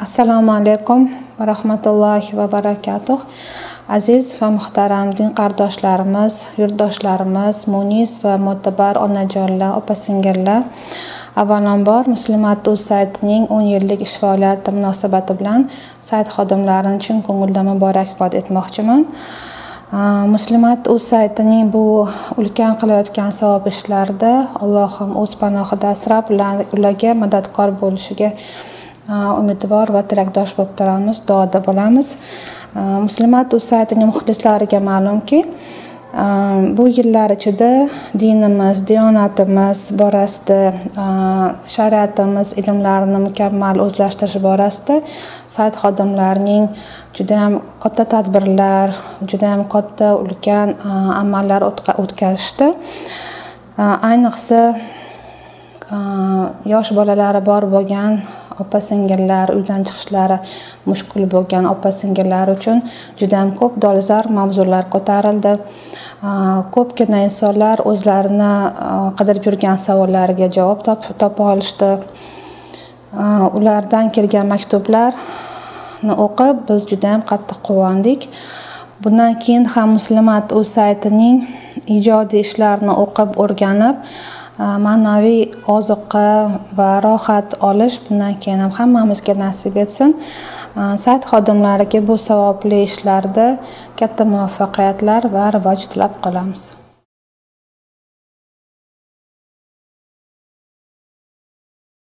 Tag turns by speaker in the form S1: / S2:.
S1: assalomu alaykum va rahmatullohi va barakatuh. Aziz va muhtaram din qardoshlarimiz yurtdoshlarimiz munis va mo'tabar onajonlar opa singillar avvalambor muslimat uz saytining o'n yillik ish faoliyati munosabati bilan sayt xodimlarini chin ko'ngildan muborakbod etmoqchiman. Muslimat uz saytining bu ulkan qilayotgan savob ishlarida allohim o'z panohida asrab ularga madadkor bo'lishiga umidvor va tilakdosh bo'lib turamiz duoda bo'lamiz. Muslimat uz saytining muxlislariga ma'lumki bu yillar ichida dinimiz diyonatimiz borasida shariatimiz ilmlarini mukammal o'zlashtirish borasida sayt xodimlarining judayam katta tadbirlar judayam katta ulkan amallar o'tkazishdi. Ayniqsa yosh bolalari bor bo'lgan opa singillar uydan chiqishlari mushkul bo'lgan opa singillar uchun juda ham ko'p dolzarb mavzular ko'tarildi. Ko'pgina insonlar o'zlarini qidirib yurgan savollariga javob topa olishdi. Ulardan kelgan maktublarni o'qib biz juda yam qattiq quvondik. Bundan keyin ham muslimat.uz saytining ijodiy ishlarini o'qib o'rganib Э, ma'naviy ozuqa va rohat olish bundan keyin ham hammamizga nasib etsin. Э, sayt xodimlariga bu savobli ishlarda katta muvaffaqiyatlar va rivoj tilab qolamiz.